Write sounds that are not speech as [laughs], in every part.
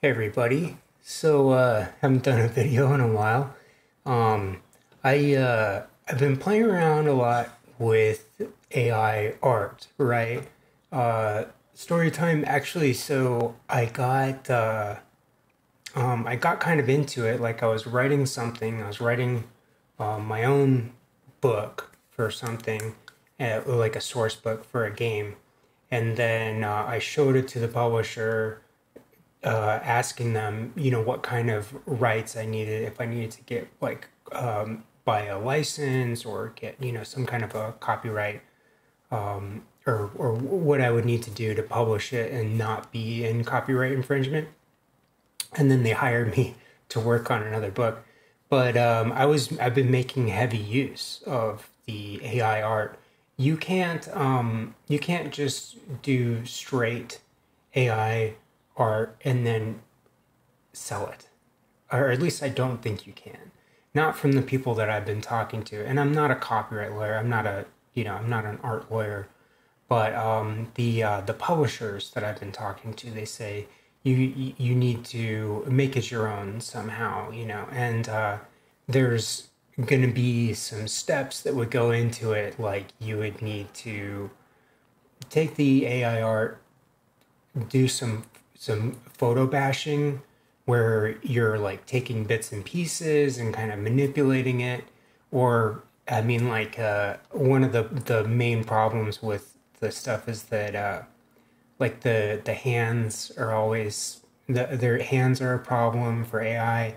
Hey everybody. So uh [laughs] haven't done a video in a while. Um I uh I've been playing around a lot with AI art, right? Uh story time actually so I got uh um I got kind of into it like I was writing something. I was writing uh, my own book for something uh, like a source book for a game and then uh, I showed it to the publisher uh, asking them, you know, what kind of rights I needed, if I needed to get like um, buy a license or get, you know, some kind of a copyright, um, or or what I would need to do to publish it and not be in copyright infringement. And then they hired me [laughs] to work on another book, but um, I was I've been making heavy use of the AI art. You can't um, you can't just do straight AI art and then sell it. Or at least I don't think you can. Not from the people that I've been talking to. And I'm not a copyright lawyer. I'm not a, you know, I'm not an art lawyer. But um, the uh, the publishers that I've been talking to, they say you you need to make it your own somehow, you know. And uh, there's going to be some steps that would go into it, like you would need to take the AI art, do some some photo bashing where you're like taking bits and pieces and kind of manipulating it. Or i mean like uh, one of the the main problems with the stuff is that uh, like the the hands are always the, their hands are a problem for ai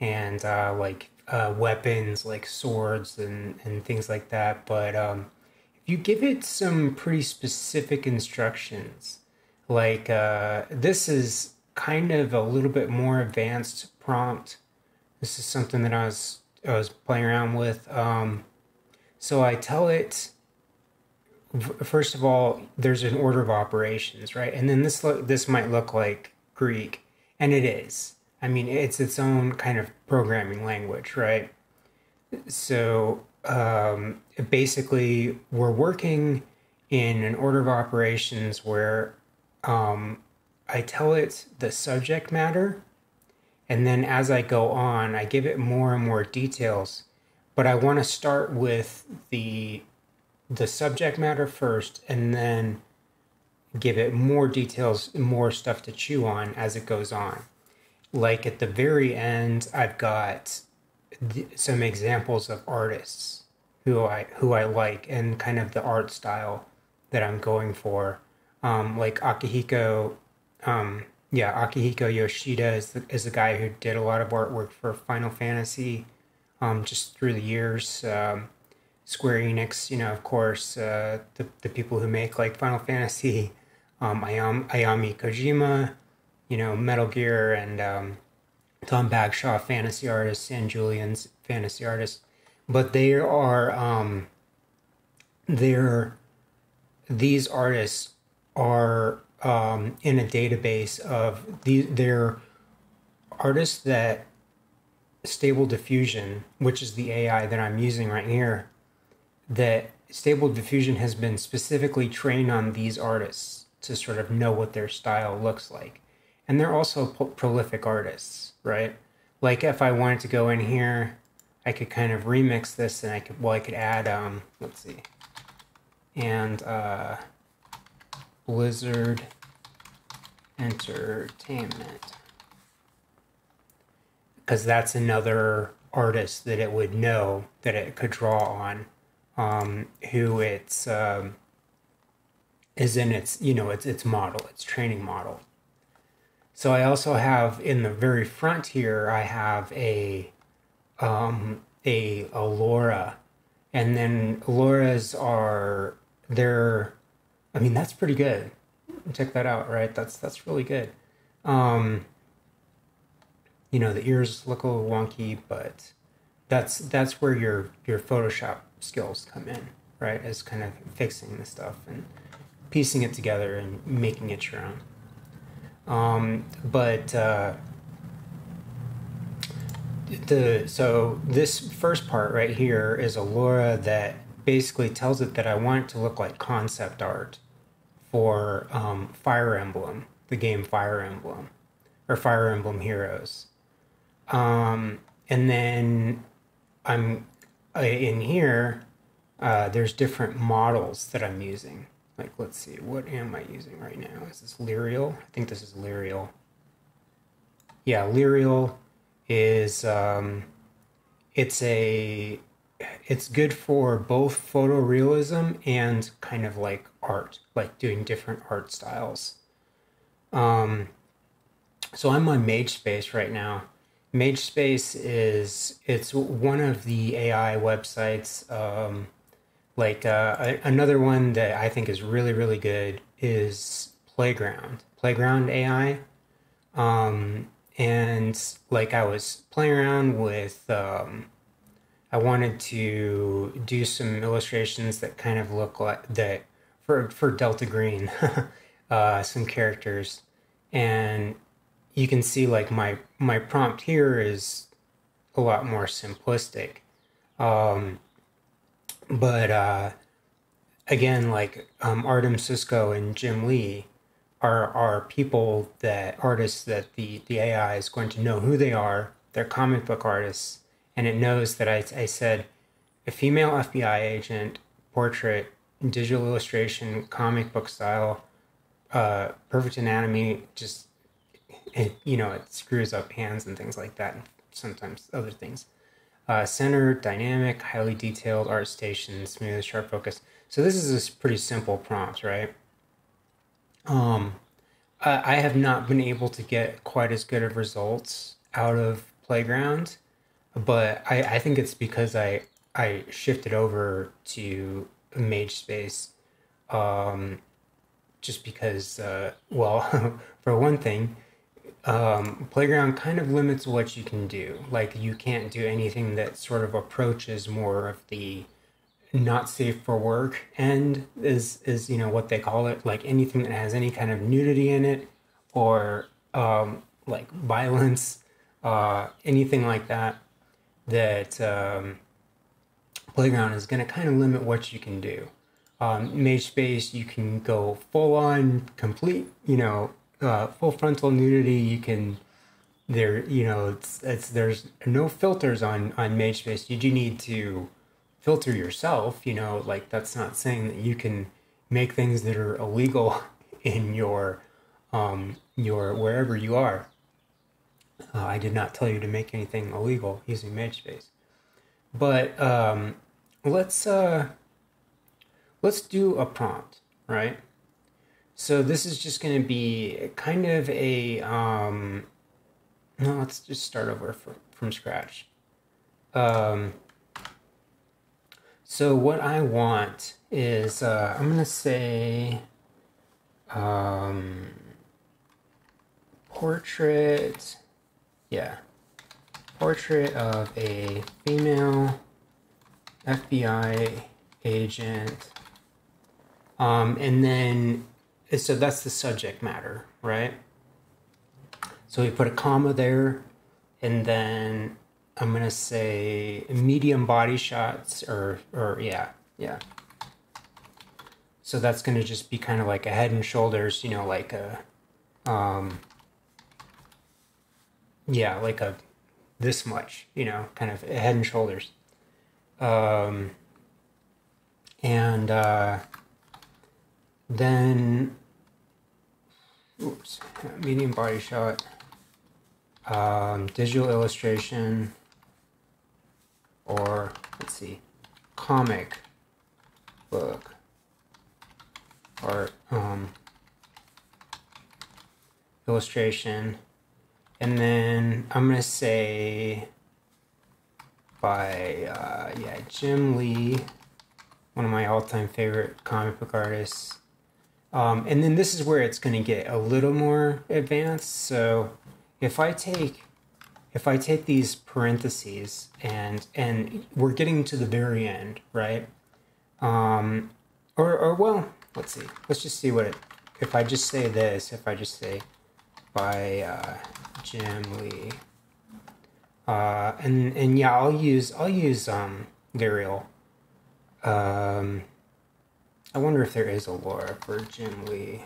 and uh, like uh, weapons like swords and and things like that. But um, if you give it some pretty specific instructions like uh, this is kind of a little bit more advanced prompt. This is something that I was I was playing around with. Um, so I tell it first of all, there's an order of operations, right? And then this this might look like Greek, and it is. I mean, it's its own kind of programming language, right? So um, basically, we're working in an order of operations where um, I tell it the subject matter, and then as I go on, I give it more and more details. But I want to start with the the subject matter first, and then give it more details, more stuff to chew on as it goes on. Like at the very end, I've got some examples of artists who I who I like and kind of the art style that I'm going for um, like Akihiko, um, yeah, Akihiko Yoshida is the, is the guy who did a lot of artwork for Final Fantasy, um, just through the years. Um, Square Enix, you know, of course, uh, the the people who make like Final Fantasy, um, Ayam, Ayami Kojima, you know, Metal Gear, and um, Tom Bagshaw, fantasy artist, and Julian's fantasy artist. But they are, um, they're these artists are um, in a database of these their artists that stable diffusion which is the ai that i'm using right here that stable diffusion has been specifically trained on these artists to sort of know what their style looks like. And they're also pro- prolific artists right? Like if i wanted to go in here i could kind of remix this and i could well i could add um let's see. And uh Blizzard Entertainment. Because that's another artist that it would know that it could draw on, um, who it's um, is in its you know its its model, its training model. So I also have in the very front here, I have a um, a, a LoRA, and then LoRAs are they're I mean, that's pretty good. Check that out, right? That's that's really good. Um, you know, the ears look a little wonky, but that's that's where your your Photoshop skills come in, right? As kind of fixing the stuff and piecing it together and making it your own. Um, but uh, the so this first part right here is a LoRA that basically tells it that I want it to look like concept art for um, Fire Emblem, the game Fire Emblem. or Fire Emblem Heroes. Um, and then I'm in here. Uh, there's different models that I'm using. Like, let's see, what am I using right now? Is this Lyriel? I think this is Lyriel. Yeah, Lyriel is um, it's a it's good for both photorealism and kind of like art, like doing different art styles. Um, so I'm on MageSpace right now. MageSpace is it's one of the AI websites. Um, like uh, another one that I think is really really good is Playground. Playground AI. Um, and like I was playing around with um, I wanted to do some illustrations that kind of look like that for for Delta Green, [laughs] uh, some characters, and you can see like my my prompt here is a lot more simplistic, um, but uh, again, like um, Artem Sisco and Jim Lee are are people that artists that the the AI is going to know who they are. They're comic book artists and it knows that I, I said a female FBI agent portrait, digital illustration, comic book style, uh, perfect anatomy, just it, you know, it screws up hands and things like that, and sometimes other things. Uh, center, dynamic, highly detailed, ArtStation, smooth, sharp focus. So this is a pretty simple prompt, right? Um, I have not been able to get quite as good of results out of Playground but I, I think it's because I I shifted over to MageSpace, um, just because uh, well, [laughs] for one thing, um, Playground kind of limits what you can do. Like you can't do anything that sort of approaches more of the not safe for work end is is you know what they call it like anything that has any kind of nudity in it or um, like violence uh, anything like that that um, Playground is going to kind of limit what you can do. Um, MageSpace, you can go full on, complete, you know, uh, full frontal nudity. You can there, you know, it's it's there's no filters on on MageSpace. You do need to filter yourself. You know, like that's not saying that you can make things that are illegal [laughs] in your um your wherever you are. Uh, I did not tell you to make anything illegal using MageSpace. But um, let's uh, let's do a prompt, right? So this is just going to be kind of a um, no. Let's just start over from, from scratch. Um, so what I want is uh, I'm going to say um, portrait yeah. Portrait of a female FBI agent. Um, and then, so that's the subject matter, right? So we put a comma there, and then I'm gonna say medium body shots, or or yeah, yeah. So that's gonna just be kind of like a head and shoulders, you know, like a um, yeah, like a this much, you know, kind of head and shoulders. Um, and uh, then, oops, medium body shot, um, digital illustration, or let's see, comic book, or um, illustration and then I'm gonna say by uh, yeah Jim Lee, one of my all-time favorite comic book artists. Um, and then this is where it's gonna get a little more advanced. So if I take if I take these parentheses and and we're getting to the very end, right? Um, or or well, let's see. Let's just see what it. If I just say this, if I just say by uh, Jim Lee. Uh, and and yeah, I'll use I'll use um Lyriel. Um, I wonder if there is a LoRA for Jim Lee.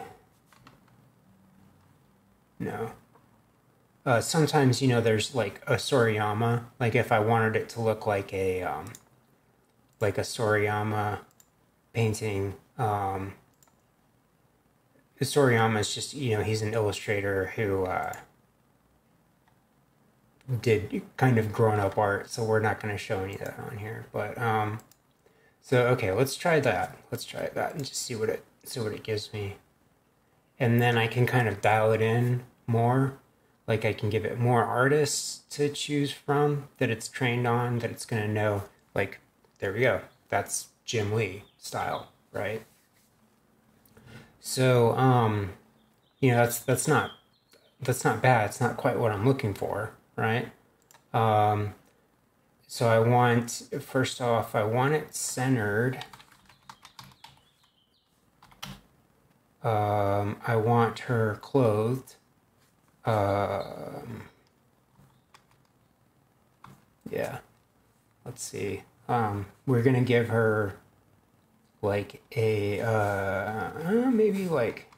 No. uh, sometimes you know there's like a Sorayama. Like if I wanted it to look like a um, like a Sorayama painting. Um, Sorayama is just you know he's an illustrator who uh, did kind of grown up art, so we're not going to show any of that on here. But um, so okay, let's try that. Let's try that and just see what it see what it gives me, and then I can kind of dial it in more. Like I can give it more artists to choose from that it's trained on that it's going to know. Like there we go. That's Jim Lee style, right? So, um, you know, that's that's not that's not bad. It's not quite what I'm looking for, right? Um, so I want first off, I want it centered. Um, I want her clothed. Um, yeah. Let's see. Um, we're gonna give her like a uh, maybe like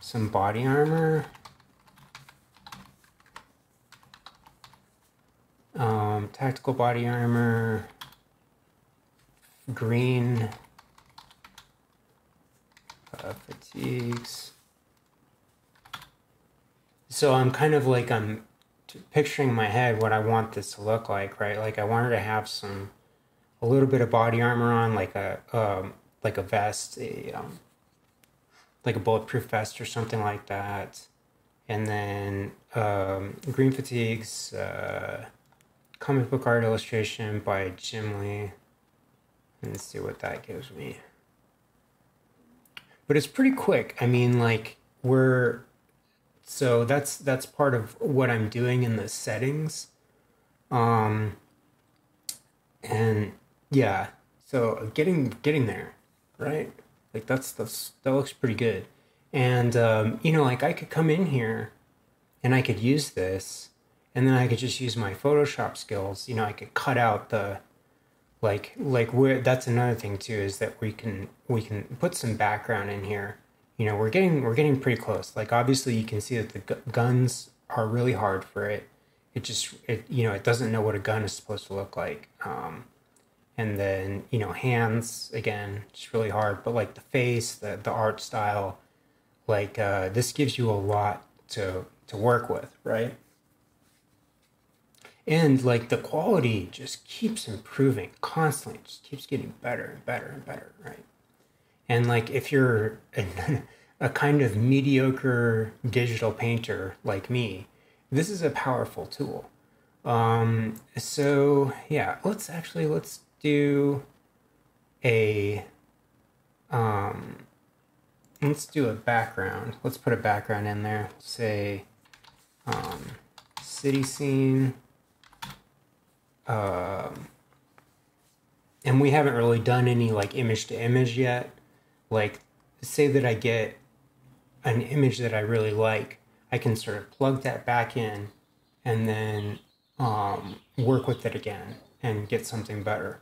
some body armor. Um, tactical body armor, green uh, fatigues. So I'm kind of like I'm picturing in my head what I want this to look like, right? Like I wanted to have some a little bit of body armor on, like a um, like a vest, a um, like a bulletproof vest or something like that, and then um, green fatigues, uh, comic book art illustration by Jim Lee. Let's see what that gives me. But it's pretty quick. I mean, like we're so that's that's part of what I'm doing in the settings. Um, and yeah. So getting getting there, right? Like that's that's that looks pretty good. And um, you know, like I could come in here and I could use this and then I could just use my Photoshop skills. You know, I could cut out the like like where that's another thing too is that we can we can put some background in here. You know, we're getting we're getting pretty close. Like obviously you can see that the gu- guns are really hard for it. It just it you know, it doesn't know what a gun is supposed to look like. Um and then you know hands again it's really hard but like the face the, the art style like uh, this gives you a lot to to work with right and like the quality just keeps improving constantly just keeps getting better and better and better right and like if you're a, [laughs] a kind of mediocre digital painter like me this is a powerful tool um so yeah let's actually let's do a um let's do a background. Let's put a background in there. Say um city scene. Um and we haven't really done any like image to image yet. Like say that I get an image that I really like, I can sort of plug that back in and then um, work with it again and get something better.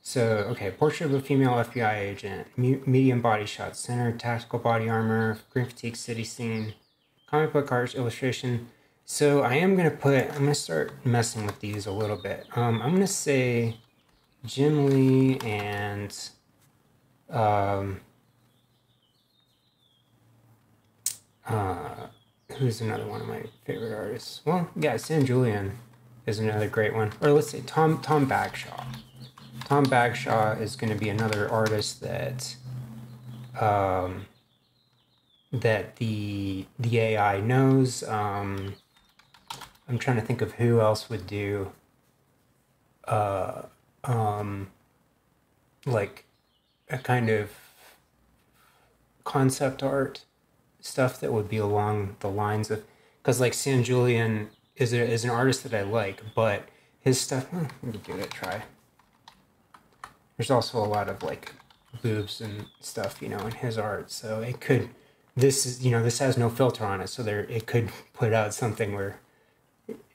So, okay, portrait of a female FBI agent, medium body shot, center, tactical body armor, green fatigue city scene, comic book art illustration. So I am gonna put, I'm gonna start messing with these a little bit. Um, I'm gonna say Jim Lee and um, uh, who's another one of my favorite artists? Well, yeah, San Julian is another great one. Or let's say Tom Tom Bagshaw. Tom Bagshaw is going to be another artist that um, that the the AI knows. Um, I'm trying to think of who else would do uh, um, like a kind of concept art stuff that would be along the lines of because like San Julian is a, is an artist that I like, but his stuff. Hmm, let me give it a try there's also a lot of like boobs and stuff, you know, in his art. So it could this is you know this has no filter on it, so there it could put out something where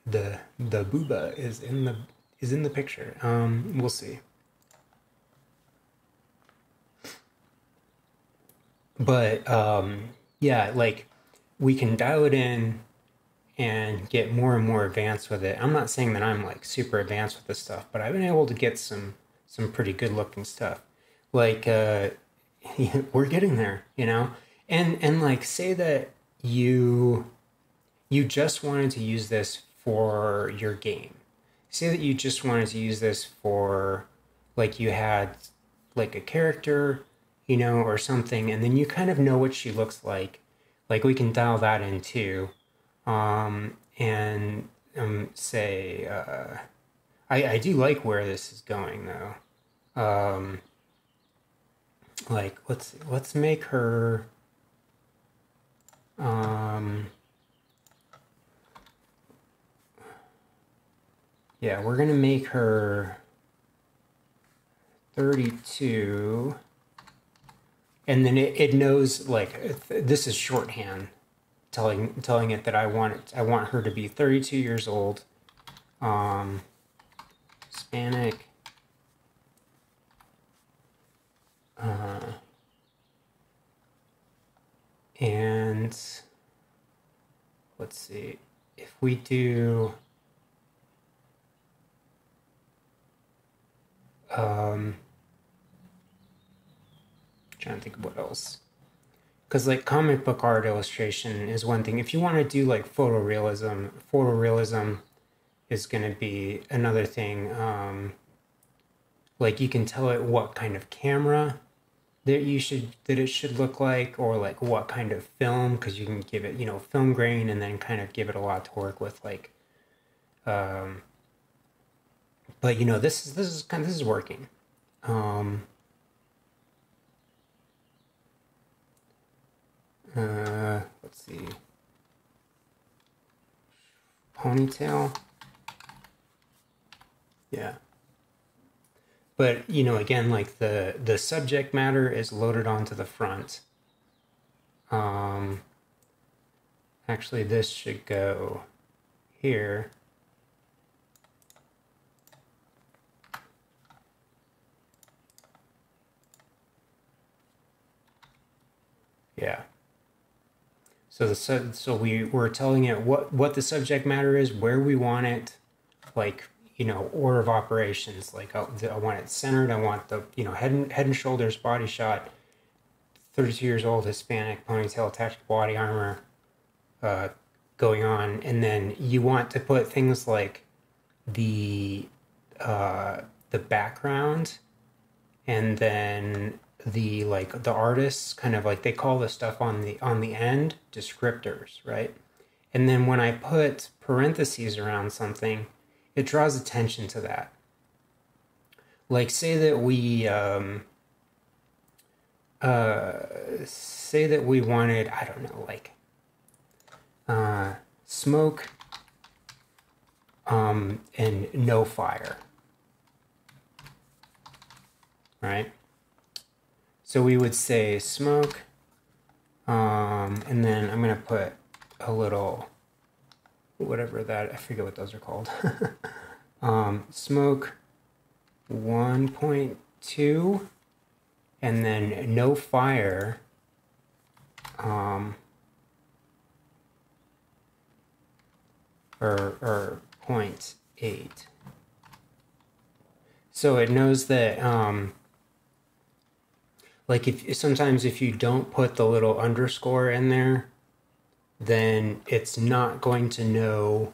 the the booba is in the is in the picture. Um, we'll see. But um, yeah, like we can dial it in and get more and more advanced with it. I'm not saying that I'm like super advanced with this stuff, but I've been able to get some some pretty good looking stuff. Like uh [laughs] we're getting there, you know? And and like say that you you just wanted to use this for your game. Say that you just wanted to use this for like you had like a character, you know, or something, and then you kind of know what she looks like. Like we can dial that in too. Um, and um, say, uh, I, I do like where this is going though. Um, like let's let's make her um yeah we're gonna make her 32 and then it, it knows like this is shorthand telling telling it that I want it I want her to be 32 years old. Um Hispanic. Uh, and let's see if we do um trying to think of what else. Because like comic book art illustration is one thing. If you want to do like photorealism photorealism is going to be another thing. Um like you can tell it what kind of camera that you should that it should look like or like what kind of film because you can give it you know film grain and then kind of give it a lot to work with like um but you know this is this is kind of this is working. Um uh let's see. Ponytail? Yeah. But you know again like the the subject matter is loaded onto the front. Um actually this should go here yeah. So the so we we're telling it what what the subject matter is where we want it like you know order of operations like I, I want it centered i want the you know head and head and shoulders body shot 32 years old hispanic ponytail attached body armor uh, going on. And then you want to put things like the uh, the background and then the like the artists kind of like they call the stuff on the on the end descriptors right and then when i put parentheses around something it draws attention to that. Like, say that we, um, uh, say that we wanted, I don't know, like, uh, smoke, um, and no fire. Right? So we would say smoke, um, and then I'm going to put a little whatever that I forget what those are called. [laughs] um, smoke 1.2 and then no fire um, or, or 0.8 so it knows that um, like if sometimes if you don't put the little underscore in there then it's not going to know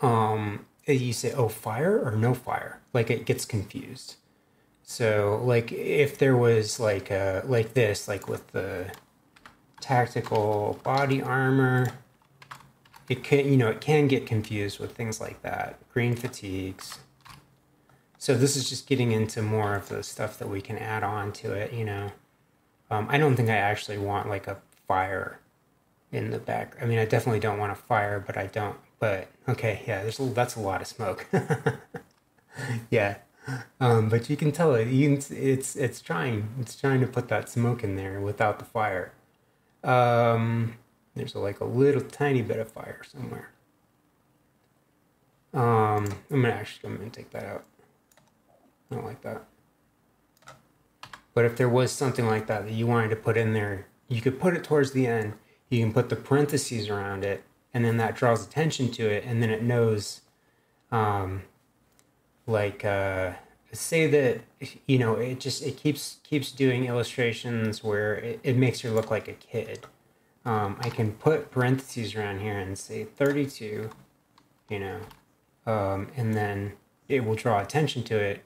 um you say oh fire or no fire. Like it gets confused. So like if there was like a like this like with the tactical body armor it can you know it can get confused with things like that. Green fatigues so this is just getting into more of the stuff that we can add on to it you know um, i don't think i actually want like a fire in the back. I mean, I definitely don't want a fire, but I don't. But okay, yeah, there's a, that's a lot of smoke. [laughs] yeah, um, but you can tell it. You can, it's it's trying. It's trying to put that smoke in there without the fire. Um, there's a, like a little tiny bit of fire somewhere. Um, I'm gonna actually I'm gonna take that out. I don't like that. But if there was something like that that you wanted to put in there, you could put it towards the end you can put the parentheses around it and then that draws attention to it, and then it knows, um, like uh, say that you know it just it keeps keeps doing illustrations where it, it makes you look like a kid. Um, I can put parentheses around here and say 32, you know, um, and then it will draw attention to it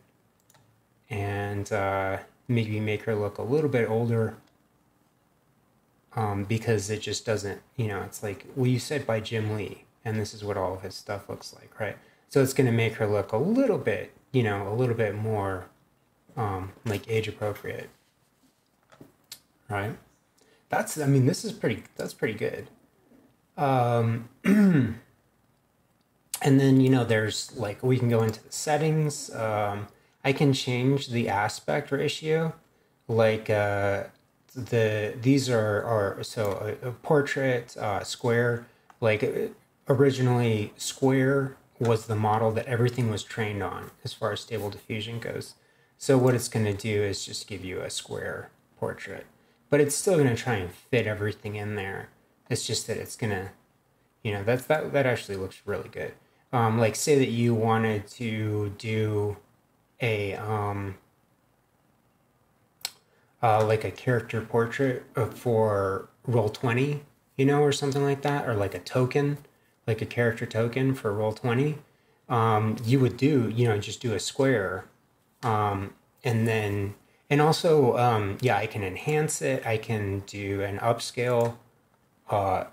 and uh, maybe make her look a little bit older um, because it just doesn't, you know, it's like, well, you said by Jim Lee, and this is what all of his stuff looks like, right? So it's going to make her look a little bit, you know, a little bit more um, like age appropriate, right? That's, I mean, this is pretty, that's pretty good. Um, [clears throat] and then, you know, there's like, we can go into the settings. Um, I can change the aspect ratio, like, uh, the these are are so a, a portrait uh, square like originally square was the model that everything was trained on as far as stable diffusion goes. So what it's going to do is just give you a square portrait but it's still going to try and fit everything in there. It's just that it's going to you know that's that that actually looks really good. Um, like say that you wanted to do a um, uh, like a character portrait for Roll20 you know or something like that or like a token like a character token for Roll20 um, you would do you know just do a square um, and then and also um, yeah i can enhance it i can do an upscale uh,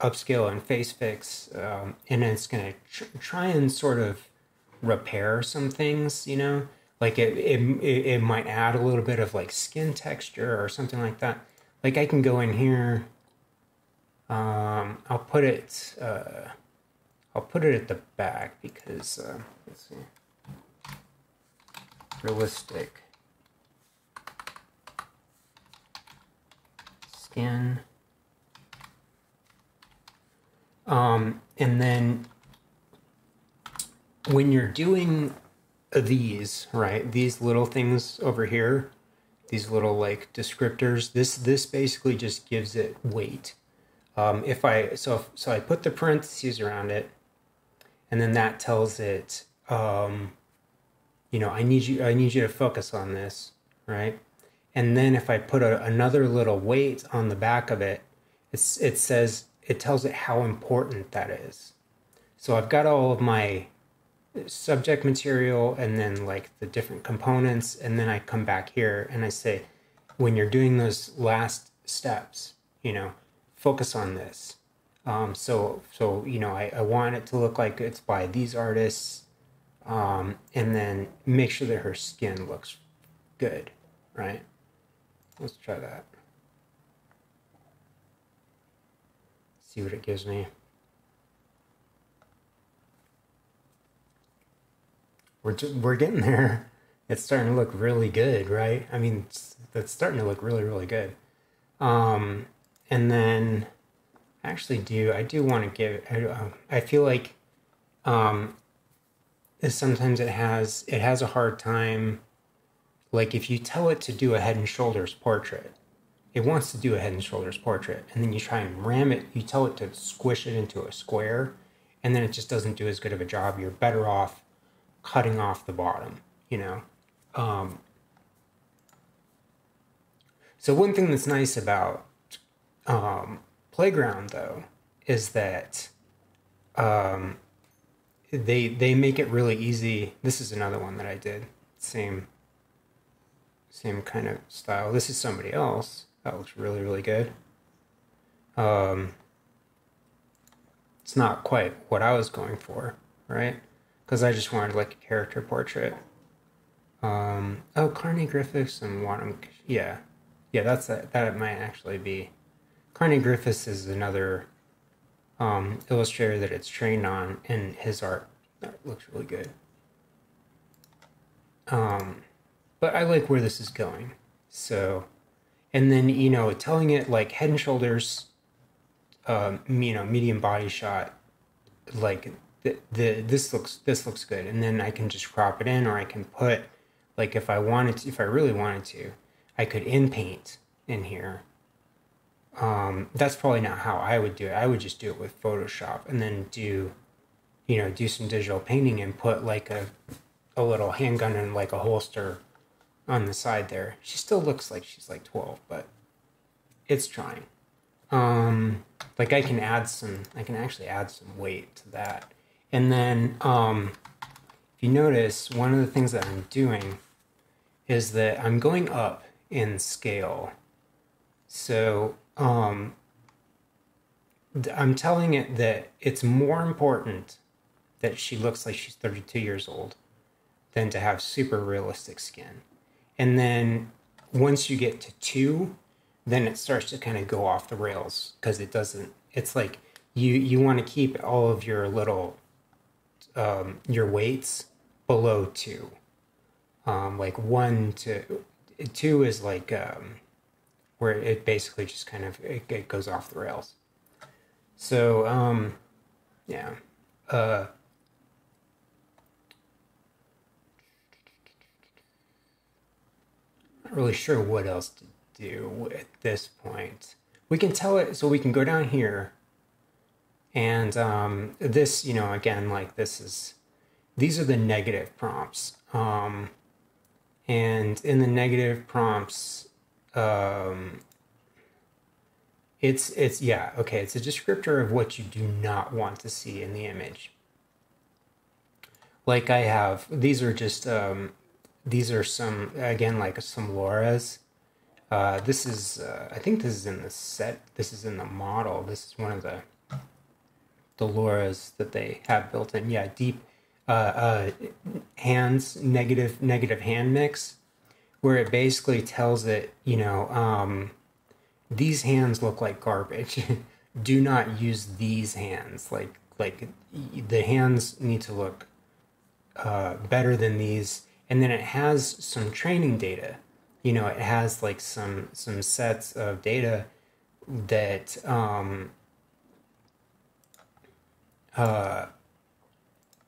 upscale and face fix um, and it's going to tr- try and sort of repair some things you know? Like it, it it might add a little bit of like skin texture or something like that. Like i can go in here um i'll put it uh i'll put it at the back because uh let's see. Realistic. Skin. Um and then when you're doing these, right? These little things over here, these little like descriptors, this this basically just gives it weight. Um, if I so so I put the parentheses around it, and then that tells it, um, you know, I need you I need you to focus on this, right? And then if I put a, another little weight on the back of it, it's it says it tells it how important that is. So I've got all of my subject material and then like the different components and then i come back here and i say when you're doing those last steps you know focus on this. Um, so so you know I, I want it to look like it's by these artists um, and then make sure that her skin looks good right? Let's try that. See what it gives me we're just, we're getting there. It's starting to look really good, right? I mean, it's, it's starting to look really really good. Um, and then I actually do I do want to give I, uh, I feel like um, sometimes it has it has a hard time like if you tell it to do a head and shoulders portrait it wants to do a head and shoulders portrait and then you try and ram it you tell it to squish it into a square and then it just doesn't do as good of a job you're better off cutting off the bottom, you know. Um, so one thing that's nice about um, Playground though is that um, they they make it really easy. This is another one that I did. Same same kind of style. This is somebody else. That looks really really good. Um, it's not quite what I was going for, right? Because I just wanted like a character portrait. Um, oh, Carne Griffiths and Wanham. Yeah, yeah, that's a, that. Might actually be. Carne Griffiths is another um, illustrator that it's trained on, and his art that looks really good. Um, but I like where this is going. So, and then you know, telling it like Head and Shoulders, um, you know, medium body shot, like the, the this looks this looks good and then i can just crop it in or i can put like if i wanted to if i really wanted to i could in paint in here um, that's probably not how I would do it. I would just do it with Photoshop and then do, you know, do some digital painting and put like a, a little handgun and like a holster on the side there. She still looks like she's like 12, but it's trying. Um, like I can add some, I can actually add some weight to that. And then, um, if you notice, one of the things that I'm doing is that I'm going up in scale. So, um, I'm telling it that it's more important that she looks like she's 32 years old than to have super realistic skin. And then once you get to two, then it starts to kind of go off the rails because it doesn't. It's like you you want to keep all of your little um, your weights below two. Um, like one to two is like um, where it basically just kind of it, it goes off the rails. So um, yeah. Uh, not really sure what else to do at this point. We can tell it, so we can go down here, and um, this, you know, again, like this is, these are the negative prompts. Um, and in the negative prompts, um, it's, it's, yeah, okay, it's a descriptor of what you do not want to see in the image. Like I have, these are just, um, these are some, again, like some LoRA's uh, this is, uh, I think this is in the set. This is in the model. This is one of the Dolores that they have built in. Yeah, deep uh, uh, hands negative negative hand mix, where it basically tells it, you know, um, these hands look like garbage. [laughs] Do not use these hands. Like like the hands need to look uh, better than these. And then it has some training data you know it has like some some sets of data that um uh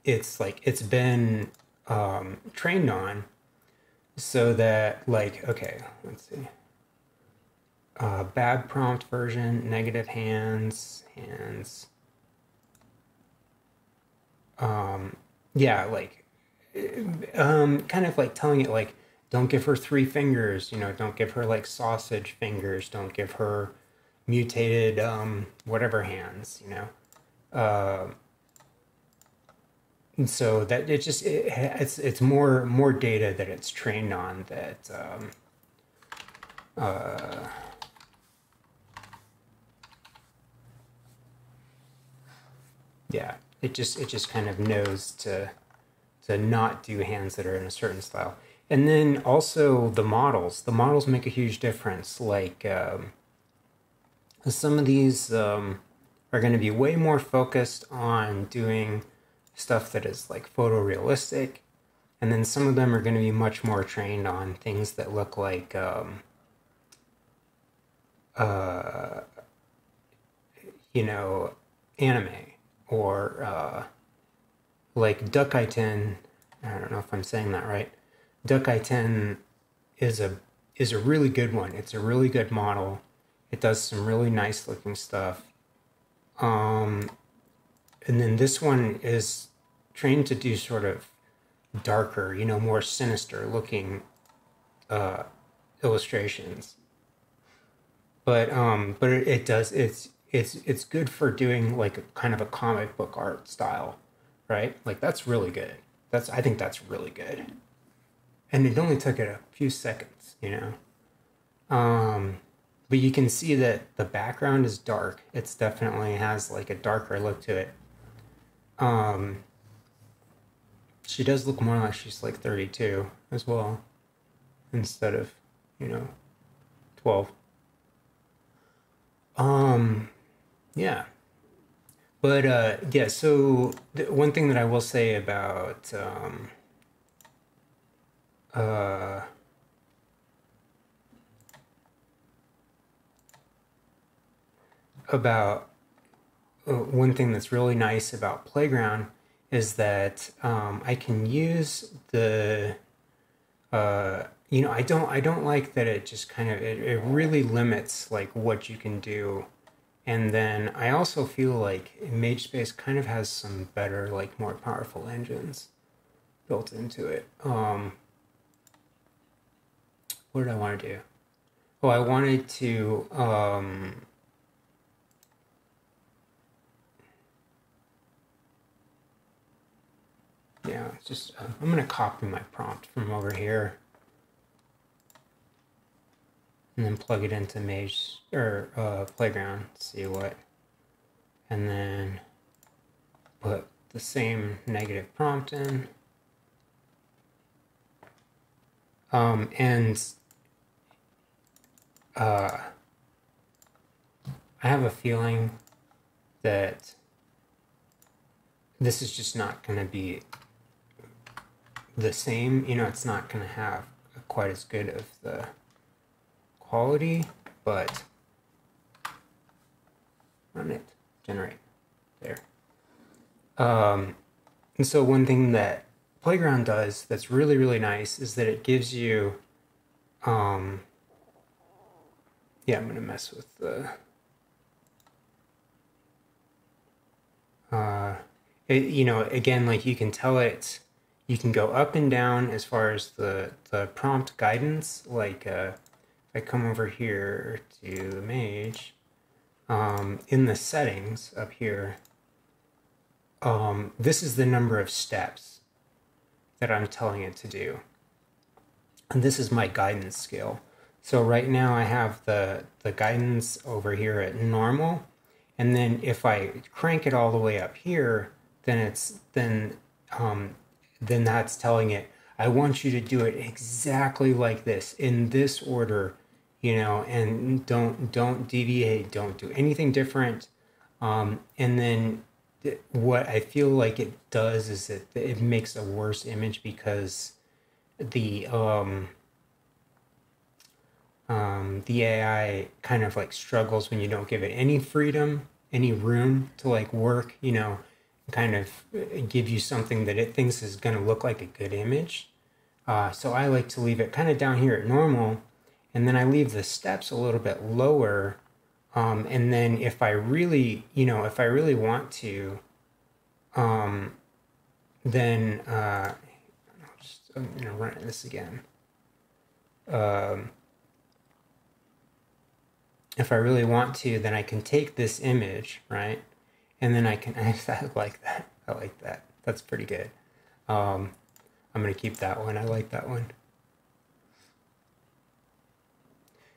it's like it's been um trained on so that like okay let's see. Uh bad prompt version negative hands hands. Um yeah like um kind of like telling it like don't give her three fingers you know don't give her like sausage fingers don't give her mutated um, whatever hands you know uh, and so that it just it, it's it's more more data that it's trained on that um, uh, yeah it just it just kind of knows to to not do hands that are in a certain style and then also the models. The models make a huge difference. Like um, some of these um, are going to be way more focused on doing stuff that is like photorealistic. And then some of them are going to be much more trained on things that look like um, uh, you know, anime or uh, like DucHaiten. I don't know if I'm saying that right. DucHaiten is a is a really good one. It's a really good model. It does some really nice looking stuff. Um, and then this one is trained to do sort of darker, you know, more sinister looking uh, illustrations. But um, but it, does it's it's it's good for doing like a, kind of a comic book art style, right? Like that's really good. That's I think that's really good and it only took it a few seconds, you know. Um, but you can see that the background is dark. It's definitely has like a darker look to it. Um, she does look more like she's like 32 as well, instead of, you know, 12. Um, yeah. But uh, yeah, so one thing that I will say about um, uh, about uh, one thing that's really nice about Playground is that um, I can use the uh, you know, I don't I don't like that it just kind of it, it really limits like what you can do. And then I also feel like MageSpace kind of has some better, like more powerful engines built into it. Um, what did I want to do? Oh, I wanted to um, yeah, just uh, I'm gonna copy my prompt from over here and then plug it into Mage or uh, Playground. See what, and then put the same negative prompt in. Um, and uh, I have a feeling that this is just not going to be the same. You know, it's not going to have quite as good of the quality, but run it, generate, there. Um, and so one thing that Playground does that's really, really nice is that it gives you, um, yeah, I'm going to mess with the, uh, it, you know, again, like you can tell it, you can go up and down as far as the, the prompt guidance, like, uh, I come over here to the mage, um, in the settings up here, um, this is the number of steps that I'm telling it to do. And this is my guidance scale. So right now I have the, the guidance over here at normal. And then if I crank it all the way up here, then it's, then, um, then that's telling it, I want you to do it exactly like this in this order you know, and don't don't deviate, don't do anything different. Um, and then th- what I feel like it does is that it makes a worse image because the um, um, the AI kind of like struggles when you don't give it any freedom, any room to like work, you know, kind of uh, give you something that it thinks is going to look like a good image. Uh, so I like to leave it kind of down here at normal and then I leave the steps a little bit lower. Um, and then if I really, you know, if I really want to, um, then uh, just, I'm gonna run this again. Um, if I really want to, then I can take this image, right? And then I can, [laughs] I like that. I like that. That's pretty good. Um, I'm to keep that one. I like that one.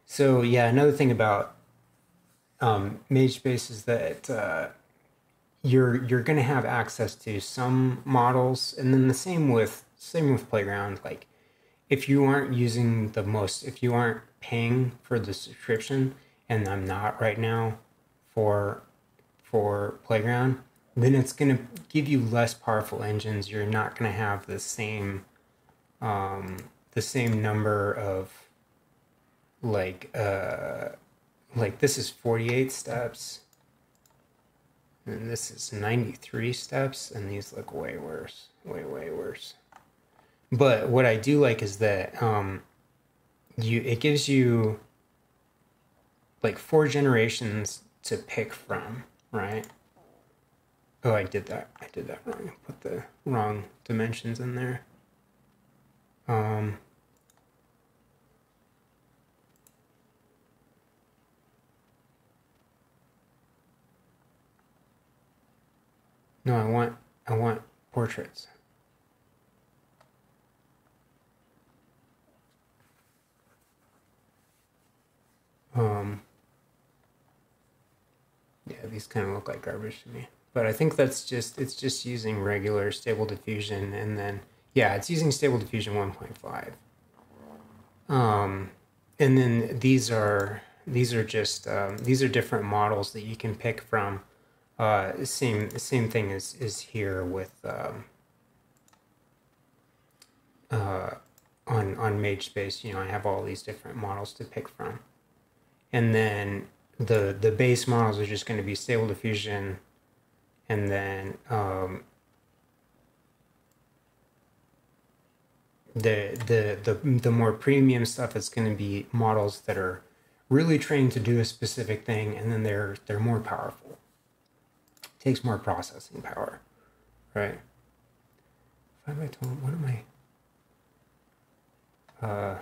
So yeah, another thing about um, MageSpace is that uh, you're you're to have access to some models, and then the same with same with Playground. Like if you aren't using the most, if you aren't paying for the subscription, and I'm not right now for for Playground, then it's going to give you less powerful engines. You're not going to have the same um, the same number of like uh like this is 48 steps and this is 93 steps and these look way worse way way worse but what i do like is that um you it gives you like four generations to pick from right? Oh i did that. I did that wrong. I put the wrong dimensions in there. Um No, I want I want portraits. Um, yeah, these kind of look like garbage to me. But I think that's just, it's just using regular stable diffusion and then, yeah, it's using stable diffusion 1.5. Um, and then these are, these are just, um, these are different models that you can pick from uh, same same thing is is here with um, uh, on on MageSpace. You know, I have all these different models to pick from, and then the the base models are just going to be Stable Diffusion, and then um, the the the the more premium stuff is going to be models that are really trained to do a specific thing, and then they're they're more powerful. It takes more processing power, right? Five by twelve. What am I? Uh,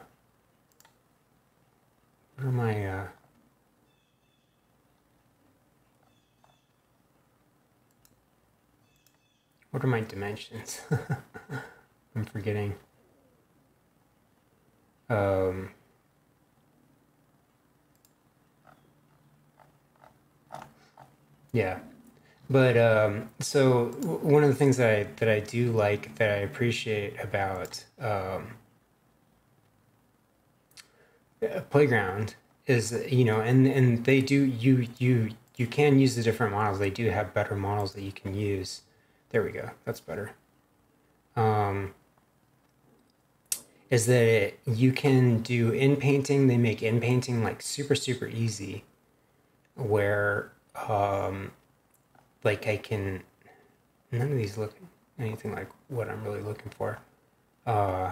what are my? Uh, what are my dimensions? [laughs] I'm forgetting. Um, yeah, but um, so one of the things that I that I do like that I appreciate about um, playground is you know and and they do you you you can use the different models they do have better models that you can use there we go that's better um, is that you can do in painting. They make in painting like super super easy, where um, like I can. None of these look anything like what I'm really looking for. Uh,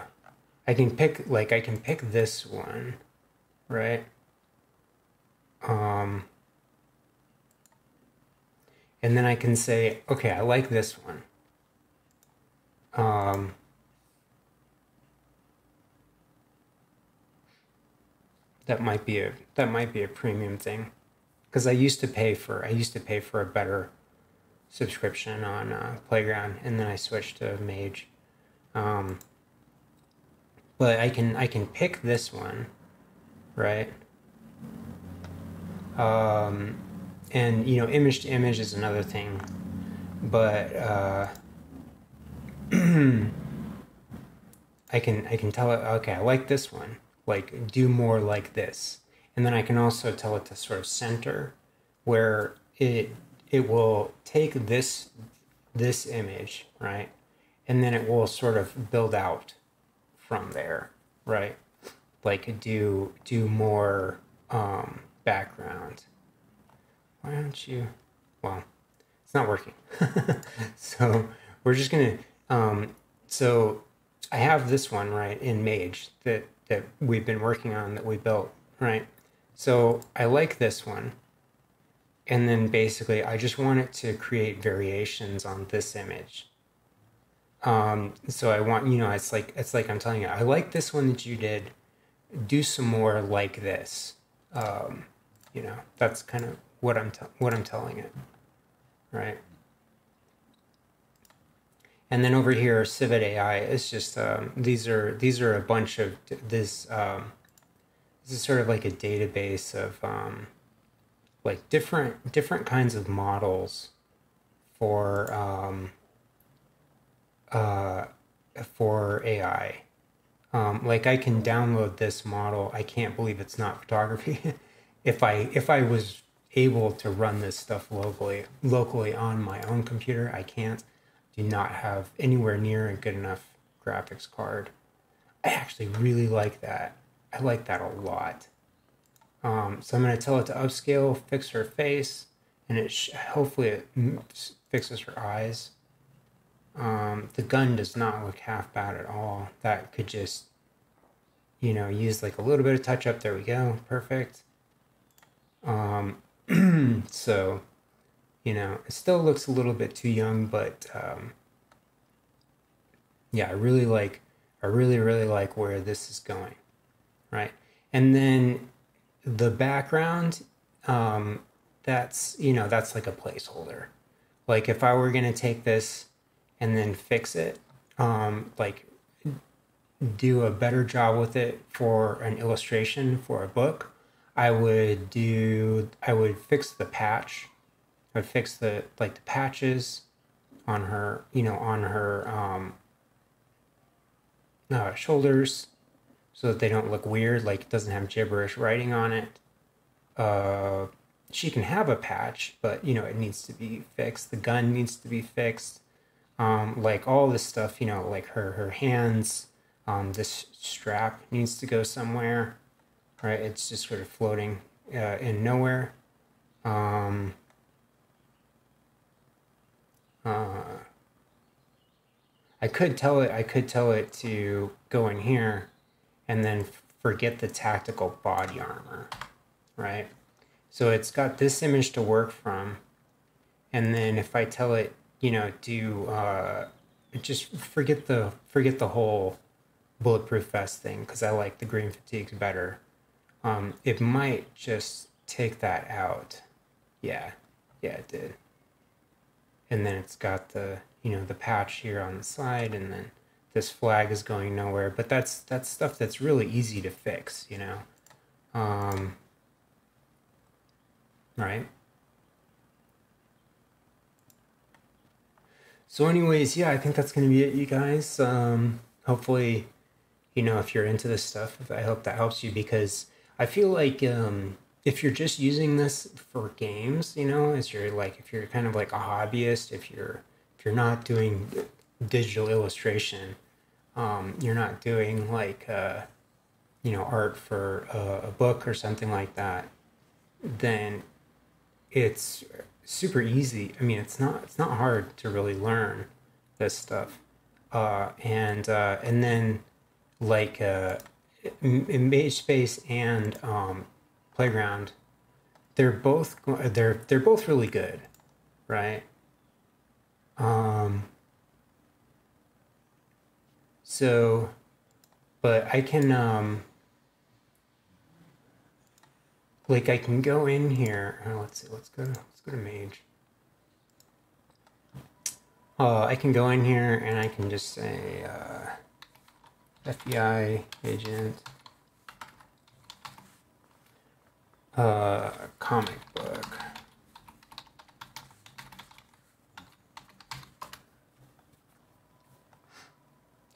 I can pick like I can pick this one, right? Um, and then I can say, okay, I like this one. Um, that might be a that might be a premium thing because I used to pay for I used to pay for a better subscription on uh, Playground and then I switched to Mage. Um, but I can I can pick this one, right? Um, and you know, image to image is another thing, but uh, [clears throat] I can I can tell it okay I like this one. Like do more like this. And then i can also tell it to sort of center where it it will take this this image right? And then it will sort of build out from there right? Like do do more um, background why don't you well it's not working [laughs] so we're just gonna um, so i have this one right in mage that that we've been working on that we built, right? So I like this one. And then basically, I just want it to create variations on this image. Um, so I want, you know, it's like, it's like I'm telling you, I like this one that you did. Do some more like this. Um, you know, that's kind of what I'm, what I'm telling it. Right. And then over here, Civitai is just um, these are these are a bunch of this. Um, this is sort of like a database of um, like different different kinds of models for um, uh, for AI. Um, like I can download this model. I can't believe it's not photography. [laughs] if I if I was able to run this stuff locally locally on my own computer, I can't do not have anywhere near a good enough graphics card. I actually really like that. I like that a lot. Um, so I'm going to tell it to upscale, fix her face, and it sh- hopefully it fixes her eyes. Um, the gun does not look half bad at all. That could just, you know, use like a little bit of touch up. There we go. Perfect. Um, [clears throat] so you know, it still looks a little bit too young, but um, yeah, I really like, I really, really like where this is going, right? And then the background, um, that's, you know, that's like a placeholder. Like if I were going to take this and then fix it, um, like do a better job with it for an illustration for a book, I would do, I would fix the patch I would fix the like the patches on her, you know, on her um, uh, shoulders so that they don't look weird, like it doesn't have gibberish writing on it. Uh, she can have a patch, but you know it needs to be fixed. The gun needs to be fixed. Um, like all this stuff, you know, like her her hands. Um, this strap needs to go somewhere, right? It's just sort of floating uh, in nowhere. Um, uh, I could tell it I could tell it to go in here and then forget the tactical body armor, right? So it's got this image to work from. And then if I tell it, you know, do uh, just forget the forget the whole bulletproof vest thing because I like the green fatigues better. Um, it might just take that out. Yeah, yeah, it did. And then it's got the you know the patch here on the side, and then this flag is going nowhere. But that's that's stuff that's really easy to fix, you know. Um, right. So, anyways, yeah, I think that's gonna be it, you guys. Um, hopefully, you know, if you're into this stuff, I hope that helps you because I feel like um, if you're just using this for games, you know, as you're like, if you're kind of like a hobbyist, if you're if you're not doing digital illustration, um, you're not doing like uh, you know art for a, a book or something like that, then it's super easy. I mean, it's not it's not hard to really learn this stuff, uh, and uh, and then like uh, in MageSpace and um, Playground, they're both they're they're both really good, right? Um, so, but I can um, like I can go in here. Oh, let's see. Let's go. Let's go to Mage. Uh, I can go in here and I can just say. Uh, FBI agent, uh, comic book.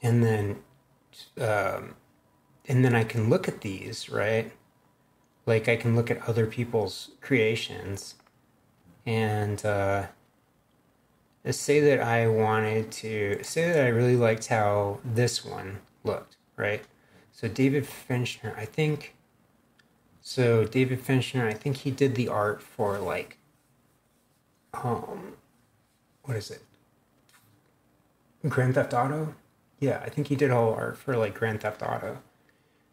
And then, um, and then I can look at these, right? Like I can look at other people's creations and, uh, say that I wanted to say that I really liked how this one looked, right? So David Fincher, I think. So David Fincher, I think he did the art for like, um, what is it? Grand Theft Auto. Yeah, I think he did all art for like Grand Theft Auto.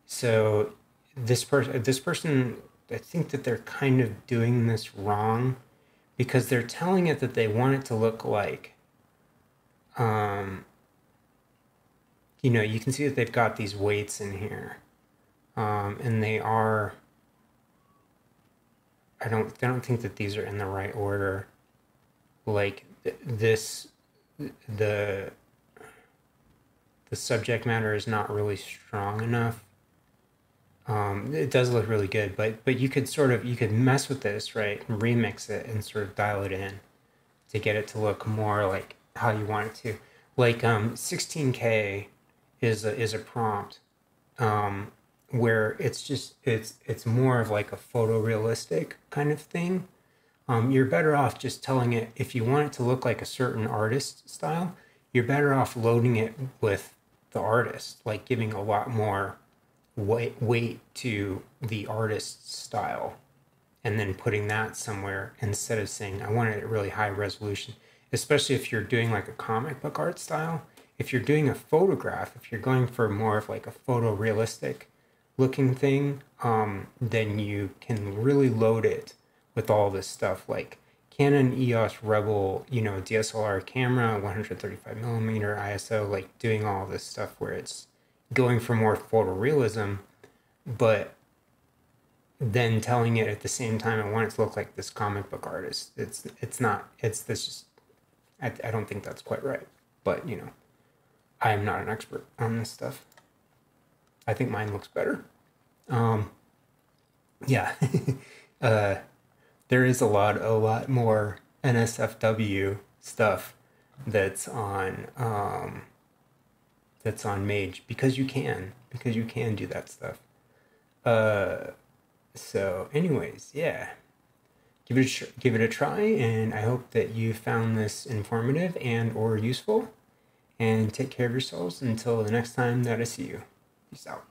So this person, this person, I think that they're kind of doing this wrong because they're telling it that they want it to look like um, you know, you can see that they've got these weights in here. Um, and they are, I don't, I don't think that these are in the right order. Like this, the, the subject matter is not really strong enough. Um, it does look really good, but but you could sort of you could mess with this, right? And remix it and sort of dial it in to get it to look more like how you want it to. Like um, 16K is a, is a prompt um, where it's just it's it's more of like a photorealistic kind of thing. Um, you're better off just telling it if you want it to look like a certain artist style. You're better off loading it with the artist, like giving a lot more weight weight to the artist's style, and then putting that somewhere instead of saying I want it at really high resolution. Especially if you're doing like a comic book art style, if you're doing a photograph, if you're going for more of like a photorealistic looking thing, um, then you can really load it with all this stuff like Canon EOS Rebel, you know, DSLR camera, 135 millimeter ISO, like doing all this stuff where it's going for more photorealism, but then telling it at the same time I want it to look like this comic book artist. It's it's not. It's this. Just, I I don't think that's quite right. But you know. I am not an expert on this stuff. I think mine looks better. Um, yeah, [laughs] uh, there is a lot, a lot more NSFW stuff that's on um, that's on Mage because you can because you can do that stuff. Uh, so, anyways, yeah, give it a, give it a try, and I hope that you found this informative and or useful and take care of yourselves until the next time that I see you. Peace out.